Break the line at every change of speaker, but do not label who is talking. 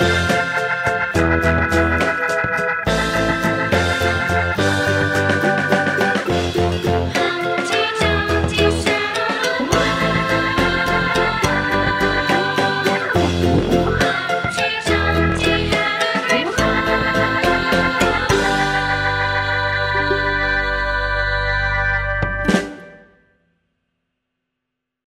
え